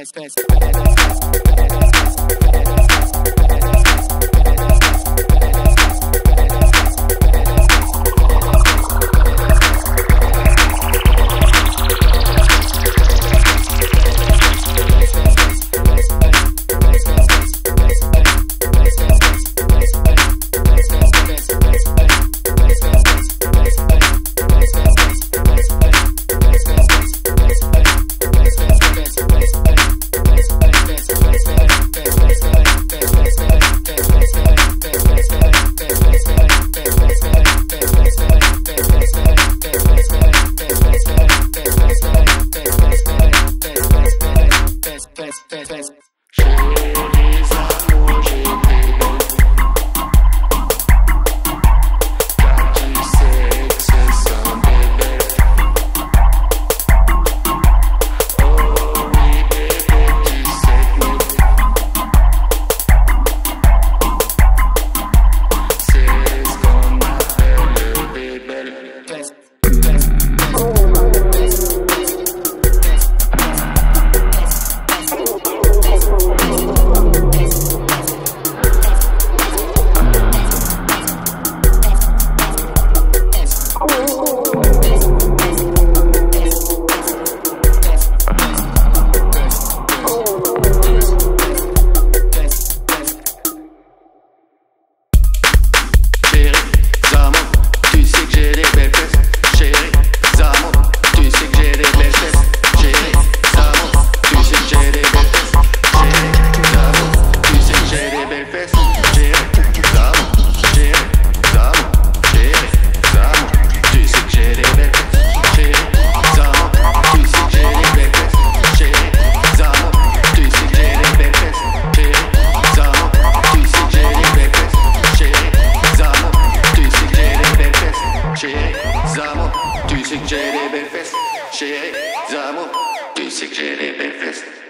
fast, fast, fast, fast, fast. Thanks. Suggere per festa, scemo, tu suggere per festa.